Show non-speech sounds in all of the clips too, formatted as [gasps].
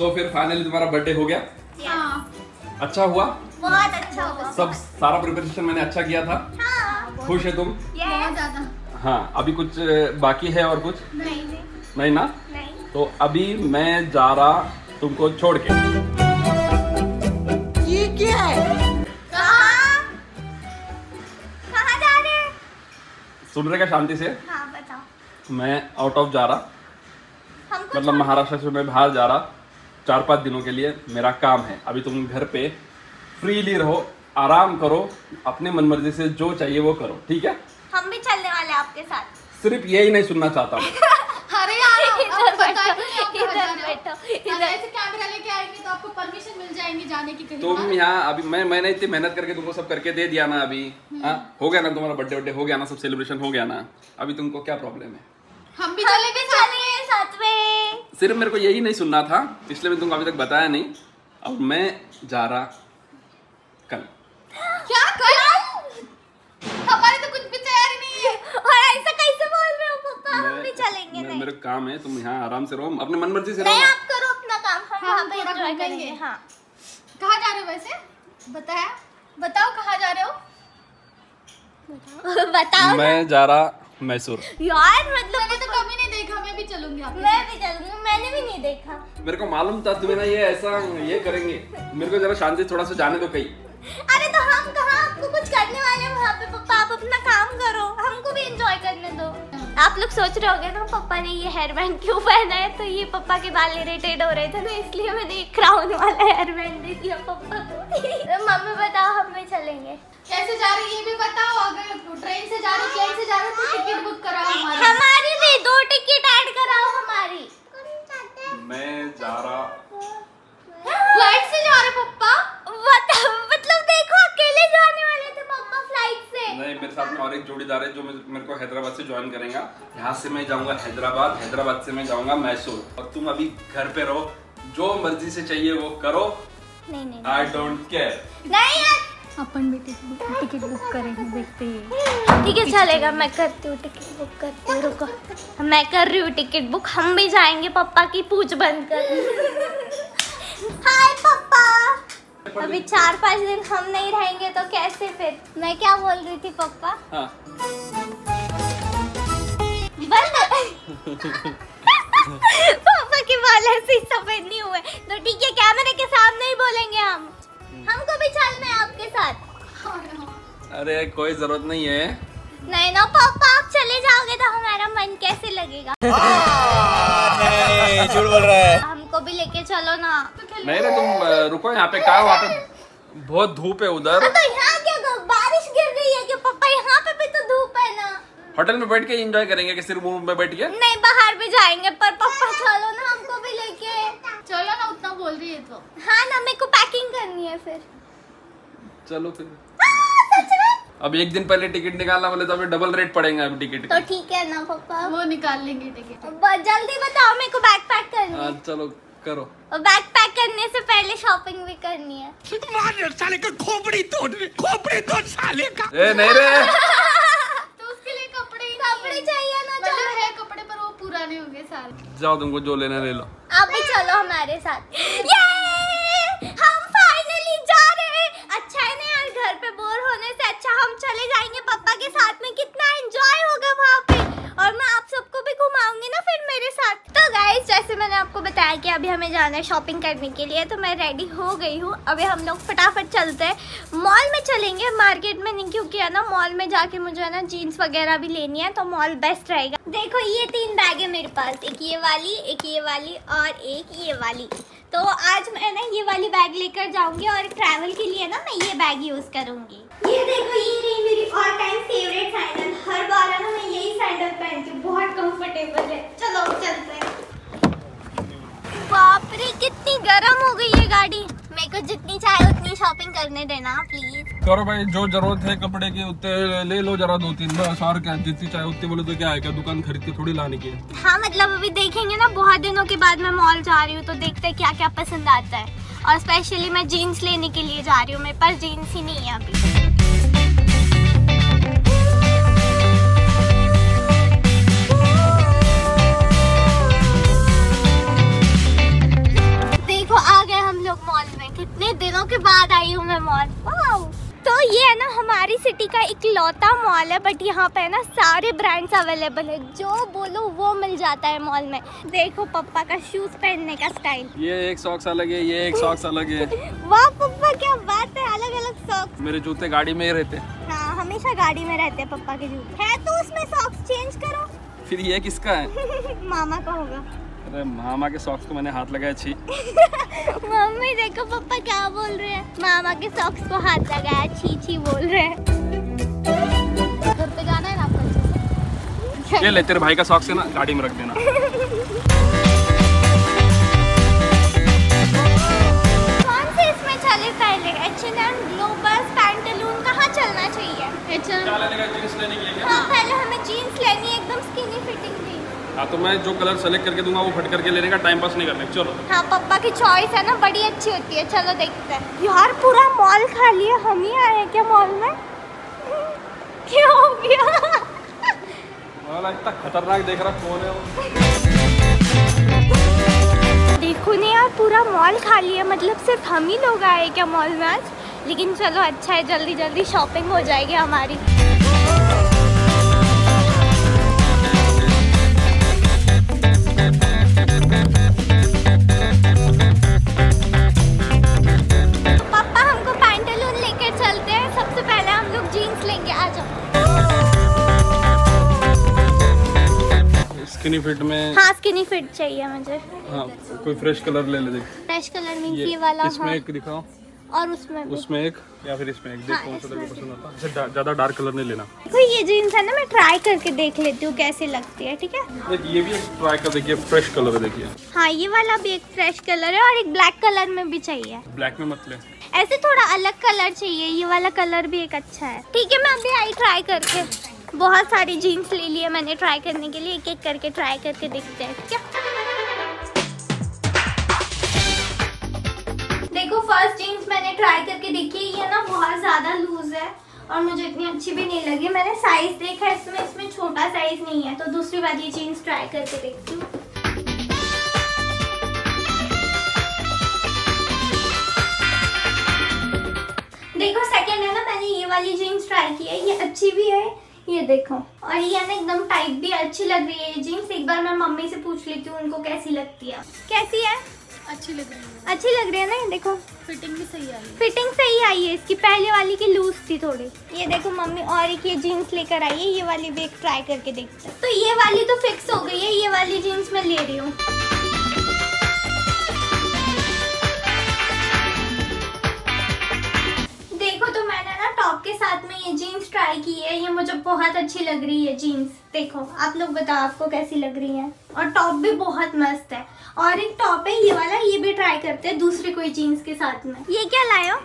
तो फिर फाइनली तुम्हारा बर्थडे हो गया? हाँ। अच्छा हुआ? बहुत अच्छा हुआ। सब सारा प्रिपरेशन मैंने अच्छा किया था? हाँ। खुश है तुम? बहुत ज़्यादा। हाँ अभी कुछ बाकी है और कुछ? नहीं। नहीं नहीं ना? नहीं। तो अभी मैं जा रहा तुमको छोड़ के। कहाँ? कहाँ जा रहे हैं? सुन रहे का शांति से? हाँ बताओ। मैं आउट ऑफ़ जा रहा। मतलब महाराष्ट्र से मैं बाहर जा रहा। चार पाँच दिनों के लिए मेरा काम है। अभी तुम घर पे फ्रीली रहो आराम करो अपने मन मर्ज़ी से जो चाहिए वो करो ठीक है? हम भी चलने वाले हैं आपके साथ। सिर्फ़ यही नहीं सुनना चाहता हूँ। [laughs] अरे यार [laughs] इधर बैठो, इधर बैठो, इधर। ऐसे कैमरा लेके आएँगे तो आपको परमिशन मिल जाएँगी जाने की कहीं तुम यहाँ अभी मैं मैंने इतनी मेहनत करके तुमको सब करके दे दिया ना अभी हाँ? हो गया ना तुम्हारा बर्थडे बर्थडे हो गया ना सब सेलिब्रेशन हो गया ना? अभी तुमको क्या प्रॉब्लम है? हम भी हम चलेंगे भी चलिए साथ में। सिर्फ़ मेरे को यही नहीं सुनना था इसलिए मैं तुमको अभी तक बताया नहीं। अब मैं जा रहा कल। क्या कर हमारी तो कुछ भी तैयारी नहीं है। और ऐसा कैसे बोल रहे हो पापा? हम भी चलेंगे नहीं। मेरे काम है तुम यहाँ आराम से रहो। अपने मन मर्ज़ी से नहीं रहो। आप करो अपना काम। हम हाँ, वहाँ पे एंजॉय करेंगे हाँ। कहाँ जा रहे हो वैसे? बताया। बताओ कहाँ जा रहे हो? बताओ मैं जा रहा मैसूर। यार मतलब मैंने तो कभी नहीं देखा मैं भी चलूँगी आपके मैं भी चलूँगी मैंने भी नहीं देखा। मेरे को मालूम था तुम्हें ना ये ऐसा ये करेंगे। मेरे को जरा शांति थोड़ा सा जाने दो कहीं। अरे तो हम कहाँ आपको कुछ करने वाले हैं वहाँ पे पापा आप अपना काम करो हमको भी एंजॉय करने दो। आप लोग सोच रहे होगे ना पापा ने ये हेयर बैंड क्यों पहना है? तो ये पापा के बाल इरिटेट हो रहे थे ना इसलिए मैंने एक क्राउन वाला हेयर बैंड दे दिया पापा को। मम्मी बताओ हम भी चलेंगे। कैसे जा रही है ये भी बताओ अगर ट्रेन से जा रही प्लेन से जा रहे तो टिकट बुक कराओ हमारी। हमारी भी दो टिकट ऐड कराओ हमारी। मैं जा रहा फ़्लाइट से जा रहे पप्पा? बता- मतलब देखो अकेले जाने वाले थे पापा फ़्लाइट से। नहीं मेरे साथ में और एक जोड़ीदार है जो मेरे को हैदराबाद से ज्वाइन करेगा। यहाँ से मैं जाऊँगा हैदराबाद हैदराबाद से मैं जाऊँगा मैसूर। और तुम अभी घर पे रहो जो मर्ज़ी से चाहिए वो करो। नहीं नहीं आई डोंट केयर नहीं यार अपन भी टिकट बुक करेंगे देखते हैं। ठीक है चलेगा मैं करती हूँ टिकट बुक करती हूँ रुको। मैं कर रही हूँ टिकट बुक हम भी जाएँगे पापा की पूछ बंद कर। हाय पापा अभी चार पाँच दिन हम नहीं रहेंगे तो कैसे फिर? मैं क्या बोल रही थी पापा हाँ। पापा के बाल ऐसे सफ़ेद नहीं हुए तो ठीक है कैमरे के सामने ही बोलेंगे हम। हमको भी चलना है आपके साथ। अरे कोई ज़रूरत नहीं है। नहीं ना पापा आप चले जाओगे तो हमारा मन कैसे लगेगा? [laughs] नहीं झूठ बोल रहा है। हमको भी लेके चलो ना। नहीं तुम रुको यहाँ पे कहा वहाँ पे बहुत धूप है उधर। तो यहाँ क्या बारिश गिर रही है कि पापा यहाँ पे भी तो धूप है ना। होटल में बैठ के एंजॉय करेंगे कि सिर्फ़ रूम में बैठ के? नहीं बाहर भी जाएँगे पर पापा चलो ना। हमको बोल रही है तो। हाँ ना मेरे को पैकिंग करनी है फिर। चलो फिर। हाँ, अब एक दिन पहले टिकट निकालना बोले तो अभी डबल रेट पड़ेगा अभी टिकट तो ठीक है ना पापा वो निकाल लेंगे टिकट जल्दी बताओ मेरे को बैग पैक करनी है हाँ। चलो करो। और बैग पैक करने से पहले शॉपिंग भी करनी है। साले का खोपड़ी तोड़ खोपड़ी तोड़ साले का। ए नहीं रे [laughs] तो उसके लिए कपड़े ही नहीं कपड़े है। चाहिए ना मतलब चलो है कपड़े पर वो पुराने हो गए सारे। जाओ तुमको जो लेना ले लो। आप भी चलो हमारे साथ। ये हम फाइनली जा रहे हैं। अच्छा है ना यार घर पे बोर होने से अच्छा हम चले जाएँगे पापा के साथ में। कितना एंजॉय होगा वहाँ पे। और मैं आप सबको भी ना फिर मेरे साथ। तो गाइस जैसे मैंने आपको बताया कि अभी हमें जाना है शॉपिंग करने के लिए तो मैं रेडी हो गई हूँ। अभी हम लोग फटाफट चलते हैं। मॉल में चलेंगे मार्केट में नहीं, क्योंकि है ना मॉल में जाके मुझे, है ना जीन्स वगैरह भी लेनी है तो मॉल बेस्ट रहेगा। देखो, ये तीन बैग है मेरे पास। एक ये वाली, एक ये वाली और एक ये वाली। तो आज मैं ना ये वाली बैग लेकर जाऊँगी और ट्रैवल के लिए ना मैं ये बैग यूज़ करूँगी। ये देखो ये रही मेरी ऑल टाइम फेवरेट सैंडल हर बार ना मैं यही सैंडल पहनती हूँ। बहुत कंफर्टेबल है। चलो चलते हैं। बाप रे कितनी गर्म हो गई है गाड़ी। मेरे को जितनी चाहे उतनी शॉपिंग करने देना प्लीज़ करो भाई जो ज़रूरत है कपड़े की उतने ले लो जरा दो तीन बस और क्या जितनी चाहे उतनी बोले तो क्या है क्या दुकान खरीद के थोड़ी लाने की हाँ? मतलब अभी देखेंगे ना बहुत दिनों के बाद मैं मॉल जा रही हूँ तो देखते हैं क्या क्या पसंद आता है। और स्पेशली मैं जीन्स लेने के लिए जा रही हूँ मेरे पास जीन्स ही नहीं है अभी। मॉल में। कितने दिनों के बाद आई हूँ मैं मॉल तो ये है ना हमारी सिटी का इकलौता मॉल है बट यहाँ पे है ना सारे ब्रांड्स अवेलेबल है। जो बोलो वो मिल जाता है मॉल में। देखो पप्पा का शूज़ पहनने का स्टाइल ये एक सॉक्स अलग है ये एक सॉक्स अलग है। [laughs] वाह पप्पा क्या बात है! अलग अलग सॉक्स मेरे जूते गाड़ी में ही रहते हैं। हाँ हमेशा गाड़ी में रहते हैं पप्पा के जूते। है तो उसमें सॉक्स चेंज करो। फिर ये किसका है? [laughs] मामा का होगा। अरे मामा के सॉक्स को मैंने हाथ लगाया छी। [laughs] मम्मी देखो पापा क्या बोल रहे हैं। मामा के सॉक्स को हाथ लगाया छी छी बोल रहे हैं। घर पे जाना है ना आपको? ये ले तेरे भाई का सॉक्स है ना गाड़ी में रख देना। [laughs] मैं जो कलर सेलेक्ट करके दूँगा वो फट करके लेने का टाइम पास नहीं करने। चलो। हाँ पप्पा की चॉइस है ना बड़ी अच्छी होती है। चलो देखते हैं। यार पूरा मॉल खाली है। हम ही आए हैं क्या मॉल में? [laughs] क्या हो गया? इतना खतरनाक देख रहा कौन है वो? देखो नहीं यार पूरा मॉल खाली है। मतलब सिर्फ़ हम ही लोग आए क्या मॉल में आज? लेकिन चलो अच्छा है जल्दी जल्दी शॉपिंग हो जाएगी हमारी। स्किनी फिट में हाँ स्किनी फिट चाहिए मुझे। हाँ कोई फ्रेश कलर ले ले देख। फ्रेश कलर मीन्स ये ये वाला इसमें हाँ। एक दिखाओ। और उसमें भी। उसमें एक या फिर इसमें एक। देख हाँ, कौन सा इसमें पसंद आता है। ज़्यादा डार्क कलर नहीं लेना। देखो ये जीन्स है ना मैं ट्राई करके देख लेती हूँ कैसे लगती है ठीक है? ये भी ट्राई कर देखिए फ्रेश कलर है देखिए। हाँ ये वाला भी एक फ्रेश कलर है और एक ब्लैक कलर में भी चाहिए। ब्लैक में मत ले। ऐसे थोड़ा अलग कलर चाहिए ये वाला कलर भी एक अच्छा है। ठीक है मैं अभी आई ट्राई करके। बहुत सारी जीन्स ले लिए मैंने ट्राई करने के लिए एक एक करके ट्राई करके देखते हैं। है देखो फ़र्स्ट जीन्स मैंने ट्राई करके देखी ये ना बहुत ज़्यादा लूज है और मुझे इतनी अच्छी भी नहीं लगी। मैंने साइज़ देखा इसमें इसमें छोटा साइज़ नहीं है तो दूसरी वाली जीन्स ट्राई करके देखती हूँ। देखो सेकंड है ना, मैंने ये वाली जीन्स ट्राई की है, ये अच्छी भी है ये देखो। और ये ना एकदम टाइट भी अच्छी लग रही है ये जीन्स एक बार मैं मम्मी से पूछ लेती हूँ उनको कैसी लगती है। कैसी है? अच्छी लग रही है। अच्छी लग रही है ना ये देखो। फिटिंग भी सही आई है। फिटिंग सही आई है इसकी। पहले वाली की लूज थी थोड़ी। ये देखो मम्मी और एक ये जीन्स लेकर आई है। ये वाली भी एक ट्राई करके देखते हैं। तो ये वाली तो फिक्स हो गई है। ये वाली जीन्स मैं ले रही हूँ। मुझे बहुत अच्छी लग रही है जीन्स देखो आप लोग बताओ आपको कैसी लग रही है? और टॉप भी बहुत मस्त है। और एक टॉप है ये वाला ये भी ट्राई करते हैं दूसरे कोई जीन्स के साथ में। ये क्या लाए हो?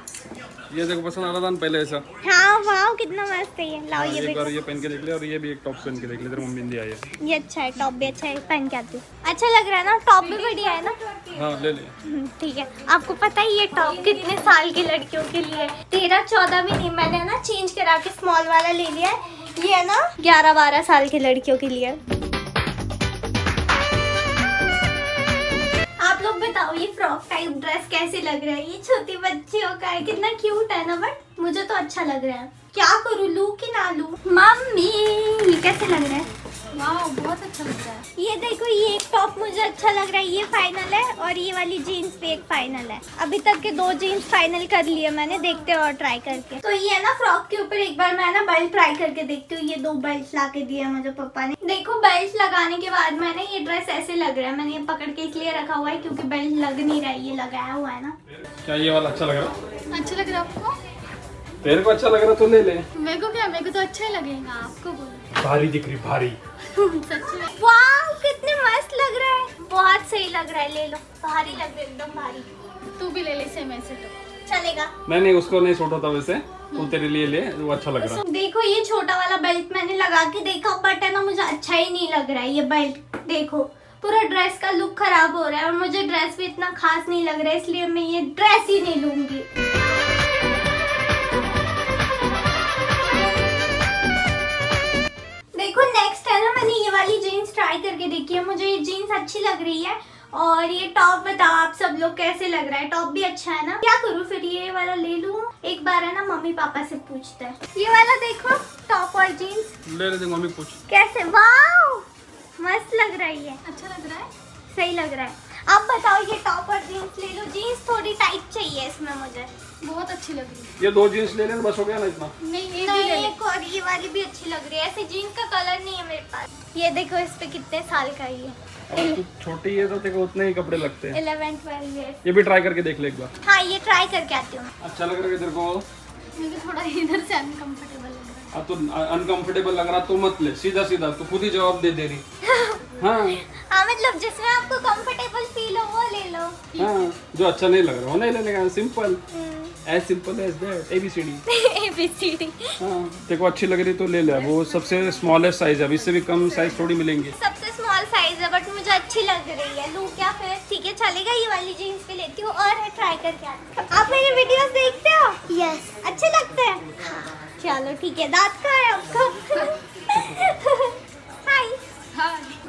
ये देखो पसंद आ रहा था पहले ऐसा। हाँ वाह कितना मस्त है ये। लाओ ये एक बार ये पहन के देख ले और ये भी एक टॉप पहन के देख ले तेरी मम्मी ने दिया ये। ये अच्छा है टॉप भी अच्छा है पहन के आती अच्छा लग रहा है ना टॉप भी बढ़िया है ना? हाँ ले ले। हम्म, ठीक है। आपको पता है ये टॉप कितने साल की लड़कियों के लिए है? तेरह चौदह भी नहीं मैंने ना चेंज करा के स्मॉल वाला ले लिया है। ये है ना ग्यारह बारह साल की लड़कियों के लिए। आप लोग बताओ, ये फ्रॉक टाइप ड्रेस कैसे लग रहा है? ये छोटी बच्चियों का है, कितना क्यूट है ना बट मुझे तो अच्छा लग रहा है। क्या करूँ, लू की ना लू? मम्मी, ये कैसे लग रहा है? वाह बहुत अच्छा लग रहा है। ये देखो ये एक टॉप मुझे अच्छा लग रहा है ये फाइनल है और ये वाली जीन्स भी एक फाइनल है। अभी तक के दो जीन्स फाइनल कर लिए मैंने देखते हैं और ट्राई करके। तो ये है ना फ्रॉक के ऊपर एक बार मैं ना बेल्ट ट्राई करके देखती हूँ ये दो बेल्ट ला के दिए मुझे पापा ने। देखो बेल्ट लगाने के बाद मैंने ये ड्रेस ऐसे लग रहा है मैंने ये पकड़ के इसलिए रखा हुआ है क्योंकि बेल्ट लग नहीं रहा है ये लगाया हुआ है ना। क्या ये वाला अच्छा लग रहा? अच्छा लग रहा है आपको? तेरे को अच्छा लग रहा तो ले ले। मेरे को क्या मेरे को तो अच्छा ही लगेगा आपको बोलो। भारी दिख रही भारी। वाह कितने मस्त लग रहा है। बहुत सही लग रहा है ले लो भारी लग रहा है एकदम भारी। तू भी ले ले सेम ऐसे तो। चलेगा। नहीं नहीं उसको नहीं सूट होता वैसे। तू तेरे लिए ले वो अच्छा लग रहा है। देखो ये छोटा वाला बेल्ट मैंने लगा के देखा बट है ना मुझे अच्छा ही नहीं लग रहा है ये बेल्ट देखो पूरा ड्रेस का लुक खराब हो रहा है और मुझे ड्रेस भी इतना खास नहीं लग रहा है इसलिए मैं ये ड्रेस ही नहीं लूँगी। देखो नेक्स्ट ना मैंने ये वाली जीन्स ट्राई करके देखी है। मुझे ये जीन्स अच्छी लग रही है। और ये टॉप बताओ आप सब लोग कैसे लग रहा है? टॉप भी अच्छा है ना? क्या करूँ फिर? ये वाला ले लूँ। एक बार है ना मम्मी पापा से पूछते हैं। ये वाला देखो टॉप और जीन्स ले ले मम्मी पूछ। कैसे? वाओ मस्त लग रहा है अच्छा लग रहा है? सही लग रहा है। आप बताओ ये टॉप और जीन्स ले लो। जीन्स थोड़ी टाइट चाहिए इसमें मुझे। बहुत अच्छी लग रही है। ये दो जीन्स ले ले बस हो गया ना इतना। नहीं ये एक और ये वाली भी अच्छी लग रही है। ऐसे जीन्स का कलर नहीं है मेरे पास। ये देखो इस पे कितने साल का ही है छोटी है तो देखो उतने ही कपड़े लगते हैं। इलेवन ट्वेल्व ये भी ट्राई करके देख ले एक बार। हाँ ये ट्राई करके आती हूँ। अच्छा लग रहा है तेरे को। मुझे थोड़ा इधर से अनकंफर्टेबल लग रहा है। तो अनकंफर्टेबल लग रहा तो मत ले। सीधा सीधा तो खुद ही जवाब दे दे रही [laughs] हाँ। हाँ मतलब जिसमें आपको कंफर्टेबल फील हो वो ले लो। हाँ जो अच्छा नहीं लग रहा हो नहीं लेने का simple. As simple as that A B C D ABCD हाँ तेरे को अच्छी लग रही तो ले ले वो सबसे स्मॉलेस्ट साइज़ है अब इससे भी कम साइज़ थोड़ी मिलेंगे। सबसे स्मॉल साइज़ है बट मुझे अच्छी लग रही है। लू क्या फिर? ठीक है चलेगा ये वाली जीन्स भी लेती हूँ और ट्राई करके आती आप मेरे वीडियोस देखते हो? यस अच्छे लगते हैं? चलो ठीक है दांत का है आपका। हाँ [laughs] [laughs]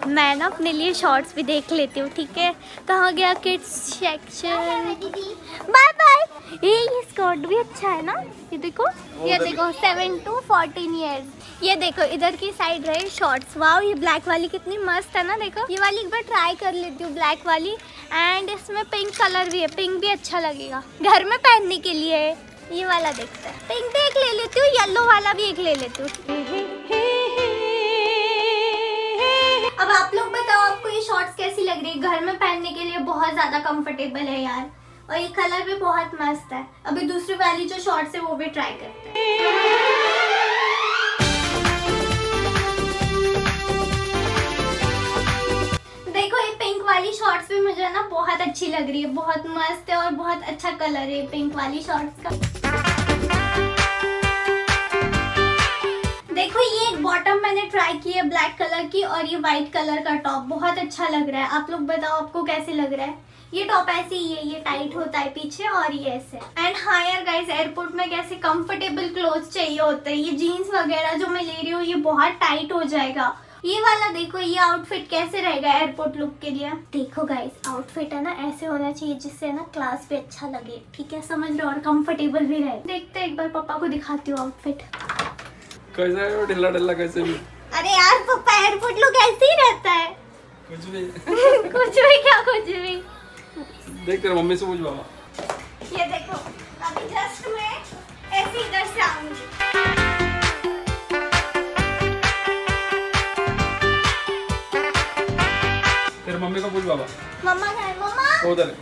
मैं ना अपने लिए शॉर्ट्स भी देख लेती हूँ ठीक है? कहाँ गया किड्स सेक्शन बाय बाय ये ये स्कर्ट भी अच्छा है ना? ये देखो ये देखो सेवन टू फोर्टीन ईयर्स ये देखो इधर की साइड रहे शॉर्ट्स वाओ ये ब्लैक वाली कितनी मस्त है ना देखो। ये वाली एक बार ट्राई कर लेती हूँ ब्लैक वाली। एंड इसमें पिंक कलर भी है। पिंक भी अच्छा लगेगा। घर में पहनने के लिए। है। ये वाला देखते हैं। पिंक भी एक ले लेती हूँ येलो वाला भी एक ले लेती हूँ। आप लोग बताओ, आपको ये शॉर्ट्स कैसी लग रही है? घर में पहनने के लिए बहुत ज़्यादा कंफर्टेबल है यार। और ये कलर भी बहुत मस्त है। अभी दूसरी वाली जो शॉर्ट्स है, वो भी ट्राई करते हैं। देखो, ये पिंक वाली शॉर्ट्स भी मुझे ना बहुत अच्छी लग रही है। बहुत मस्त है और बहुत अच्छा कलर है पिंक वाली शॉर्ट्स का। है ब्लैक कलर की और ये वाइट कलर का टॉप बहुत अच्छा लग रहा है। आप लोग बताओ, आपको कैसे लग रहा है? ये टॉप ऐसे ही है, ये टाइट होता है पीछे और ये ऐसे. एंड हाँ यार गाइस एयरपोर्ट में कैसे कंफर्टेबल क्लोथ चाहिए होते हैं? ये जीन्स वगैरह जो मैं ले रही हूँ, ये बहुत टाइट हो जाएगा. ये वाला देखो, ये आउटफिट कैसे रहेगा एयरपोर्ट लुक के लिए? देखो गाइस आउटफिट है ना, ऐसे होना चाहिए जिससे ना क्लास पे अच्छा लगे. ठीक है, समझ लो और कंफर्टेबल भी रहे. देखते एक बार पापा को दिखाती हूँ आउटफिट कैसा वो ढिल्ला ढिल्ला कैसे भी? यार पापा एयरपोर्ट ऐसे ही रहता है। कुछ भी। [laughs] कुछ भी क्या कुछ भी। देख तेरे मम्मी से पूछ बाबा। ये देखो अभी जस्ट मैं ऐसे इधर से आऊँगी। तेरे मम्मी को पूछ बाबा। मम्मा है मम्मा। उधर।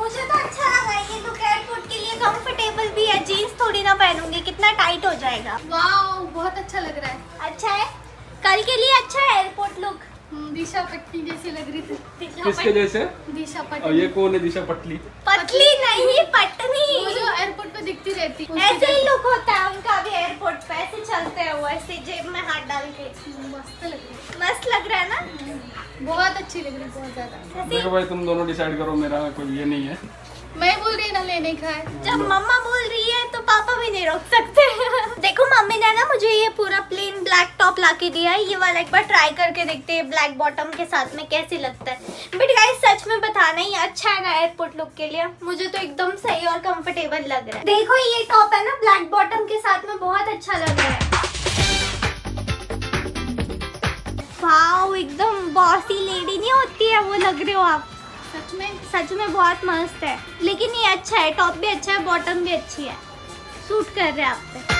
मुझे तो अच्छा लगा ये लुक एयरपोर्ट के लिए कंफर्टेबल भी है। जीन्स थोड़ी ना पहनूँगी कितना टाइट हो जाएगा। वाओ बहुत अच्छा लग रहा है। अच्छा है? कल के लिए अच्छा है एयरपोर्ट लुक हम्म, दिशा पट्टी जैसी लग रही थी। किसके जैसे दिशा पटली और ये कौन है दिशा पटली? पतली नहीं वो पटनी। जो एयरपोर्ट पे दिखती रहती। ऐसे ही लुक होता है उनका भी एयरपोर्ट पे ऐसे चलते हैं वो ऐसे जेब में हाथ डाल के। मस्त लग रही है। मस्त लग रहा है ना? बहुत अच्छी लग रही है बहुत ज़्यादा। देखो भाई तुम दोनों डिसाइड करो मेरा कोई ये नहीं है। मैं बोल रही ना लेने का है जब मम्मा बोल रही है तो पापा भी नहीं रोक सकते। देखो, मम्मी ने ना मुझे ये पूरा प्लेन ब्लैक टॉप ला के दिया है। ये वाला एक बार ट्राई करके देखते हैं ब्लैक बॉटम के साथ में कैसे लगता है। बट गाइस सच में बताना ही अच्छा है ना एयरपोर्ट लुक के लिए। मुझे तो एकदम सही और कम्फर्टेबल लग रहा है। देखो, ये टॉप है ना ब्लैक बॉटम के साथ में बहुत अच्छा लग रहा है। एकदम बॉसी लेडी नहीं होती है वो, लग रहे हो आप? में सच में बहुत मस्त है। लेकिन ये अच्छा है टॉप भी अच्छा है बॉटम भी अच्छी है। सूट कर रहे हैं आप पे।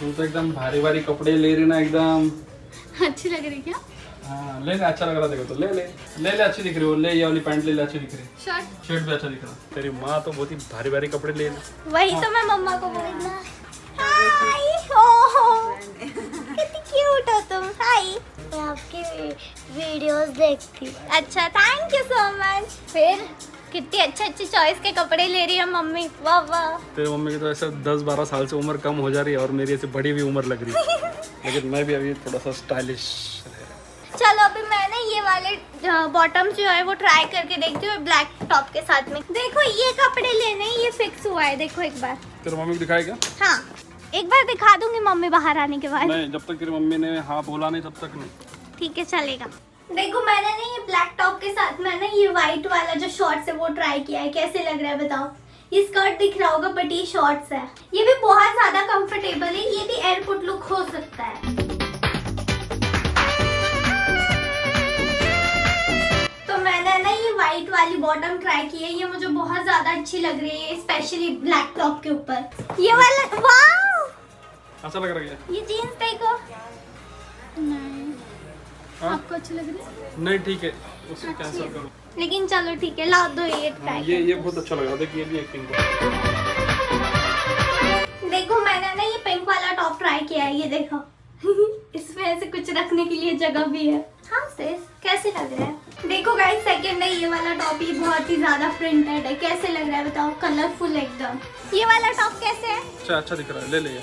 तू तो एकदम भारी भारी कपड़े ले रही ना एकदम। अच्छी लग रही क्या? हाँ ले ले अच्छा लग रहा देखो तो ले ले। ले ले अच्छी दिख रही हो ले ये वाली पैंट ले ले अच्छी दिख रही शर्ट? शर्ट भी अच्छा दिख रहा तेरी माँ तो बहुत ही भारी भारी कपड़े ले ली वही तो मैं मम्मा को बोलना वीडियोस देखती। अच्छा थैंक यू सो मच फिर कितनी अच्छे अच्छे चॉइस के कपड़े ले रही है मम्मी। वाह वाह। तेरी मम्मी की तो ऐसा दस बारह साल से उम्र कम हो जा रही है और मेरी ऐसे बड़ी भी उम्र लग रही है। [laughs] लेकिन मैं भी अभी थोड़ा सा स्टाइलिश चलो अभी मैंने ये वाले बॉटम जो है वो ट्राई करके देखती हूँ ब्लैक टॉप के साथ में। देखो ये कपड़े लेने ये फिक्स हुआ है। देखो एक बार। तेरी मम्मी को दिखाएगा हाँ। एक बार दिखा दूँगी मम्मी बाहर आने के बाद। नहीं जब तक तेरी मम्मी ने हाँ बोला नहीं तब तक नहीं। ठीक है चलेगा। देखो मैंने ना ये ब्लैक टॉप के साथ में ना ये व्हाइट वाला जो शॉर्ट्स है वो ट्राई किया है। कैसे लग रहा है बताओ? ये स्कर्ट दिख रहा होगा बट ये शॉर्ट्स है। ये भी बहुत ज़्यादा कंफर्टेबल है। ये भी एयरपोर्ट लुक हो सकता है। तो मैंने ना ये व्हाइट वाली बॉटम ट्राई की है। ये मुझे बहुत ज़्यादा अच्छी लग रही है स्पेशली ब्लैक टॉप के ऊपर। ये वाला वाओ! अच्छा लग रहा है ये जीन्स देखो। हाँ? आपको अच्छी लग रही है? नहीं ठीक है उसे कैंसिल करो। लेकिन चलो ठीक है ला दो ये हाँ, ट्राई ये ये बहुत अच्छा लग। रहा देखिए ये भी एक पिंक देखो मैंने ना ये पिंक वाला टॉप ट्राई किया है ये देखो। [laughs] इसमें ऐसे कुछ रखने के लिए जगह भी है। हाँ सेस कैसे लग रहा है? देखो गाइस सेकंड है ये वाला टॉप ये बहुत ही ज़्यादा प्रिंटेड है। कैसे लग रहा है बताओ? कलरफुल एकदम। ये वाला टॉप कैसे है? अच्छा अच्छा दिख रहा है। ले ले ये।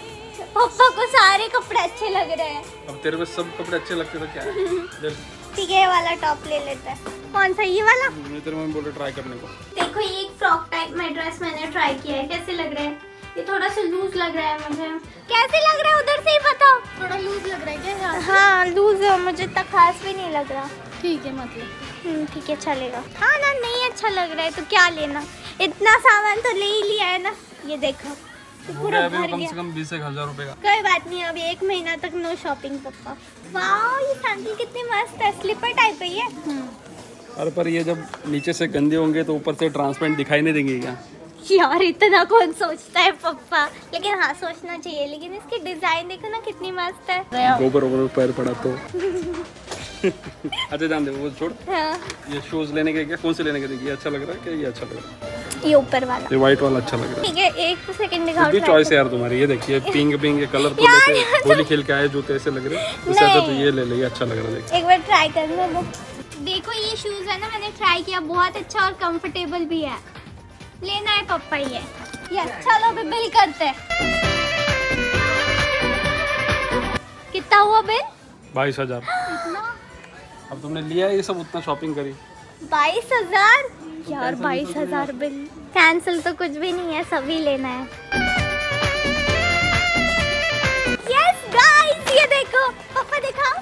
पापा को सारे कपड़े अच्छे लग रहे हैं। अब तेरे को सब कपड़े अच्छे लगते तो क्या? है। ठीक है ये वाला टॉप ले लेते हैं। कौन सा ये वाला? मैं तेरे मम्मी बोल रहा ट्राई करने को। देखो ये एक फ्रॉक टाइप में ड्रेस मैंने ट्राई किया है। कैसे लग रहा है? ये थोड़ा सा लूज लग रहा है मुझे। कैसे लग रहा है? उधर से ही बताओ। थोड़ा लूज लग रहा है क्या हाँ लूज है। मुझे इतना खास भी नहीं लग रहा। ठीक है मतलब हम्म, ठीक है चलेगा हाँ ना नहीं अच्छा लग रहा है तो क्या लेना? इतना सामान तो ले ही लिया है ना। ये देखो। तो पूरा भर कम से कम बीस एक हज़ार रुपए का। कोई बात नहीं अभी एक महीना तक नो शॉपिंग पप्पा वाह ये सैंडल कितनी मस्त है स्लीपर टाइप है ये। अरे पर ये जब नीचे से गंदे होंगे तो ऊपर से ट्रांसपेरेंट दिखाई नहीं देंगे क्या? यार इतना कौन सोचता है पप्पा? लेकिन हाँ सोचना चाहिए लेकिन इसकी डिज़ाइन देखो ना कितनी मस्त है। गोबर ओबर पैर पड़ा तो। [laughs] अच्छा जान दे वो छोड़। हाँ, ये शूज़ लेने के क्या? कौन से लेने के देखिए अच्छा लग रहा है क्या ये अच्छा लग रहा है? ये ऊपर वाला। ये व्हाइट वाला अच्छा लग रहा है। ठीक है एक तो सेकंड दिखाओ भी चॉइस है यार तुम्हारी। ये देखिए पिंक पिंक ये कलर तो लेके होली खेल के आए जूते ऐसे लग रहे हैं। इससे अच्छा तो ये ले ले अच्छा लग रहा है एक बार ट्राई करने दो देखो ये शूज़ है ना मैंने ट्राई किया बहुत अच्छा और कंफर्टेबल भी है। लेना है पप्पा ये। यस चलो अभी बिल करते हैं। कितना हुआ बिल? बाईस हज़ार। [gasps] अब तुमने लिया ये सब उतना शॉपिंग करी। बाईस हज़ार? यार बाईस हज़ार बिल। कैंसिल तो कुछ भी नहीं है सभी लेना है। यस गाइस ये देखो पापा दिखाओ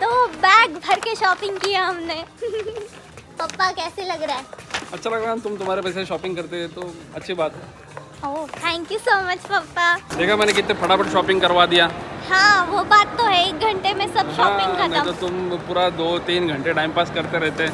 दो बैग भर के शॉपिंग किया हमने। [laughs] पापा कैसे लग रहा है? अच्छा लग रहा है तुम तुम्हारे पैसे शॉपिंग करते हैं तो अच्छी बात है। Oh thank you so much पापा। देखा मैंने कितने फटाफट शॉपिंग करवा दिया। हाँ वो बात तो है एक घंटे में सब शॉपिंग हाँ, नहीं तो तुम पूरा दो तीन घंटे टाइम पास करते रहते।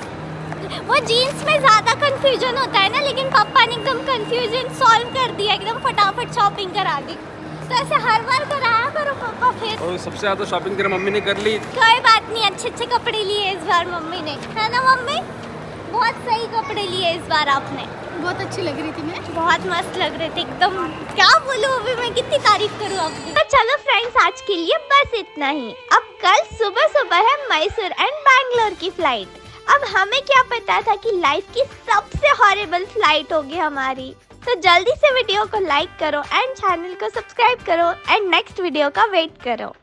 वो जीन्स में ज़्यादा कंफ्यूजन होता है ना लेकिन पापा ने एकदम कंफ्यूजन सॉल्व कर दिया एकदम फटाफट शॉपिंग करा दी। तो ऐसे हर बार कराया करो पापा फिर। और सबसे ज़्यादा शॉपिंग तेरे मम्मी ने कर ली? कोई बात नहीं अच्छे अच्छे कपड़े लिए इस बार मम्मी ने। है ना मम्मी? बहुत सही कपड़े लिए इस बार आपने। बहुत अच्छी लग रही थी मैं। बहुत मस्त लग रहे थे एकदम। क्या बोलूँ अभी मैं कितनी तारीफ़ करूँ आपकी। तो चलो फ्रेंड्स आज के लिए बस इतना ही। अब कल सुबह सुबह है मैसूर एंड बैंगलोर की फ़्लाइट अब हमें क्या पता था कि लाइफ की सबसे हॉरेबल फ़्लाइट होगी हमारी। तो जल्दी से वीडियो को लाइक करो एंड चैनल को सब्सक्राइब करो एंड नेक्स्ट वीडियो का वेट करो।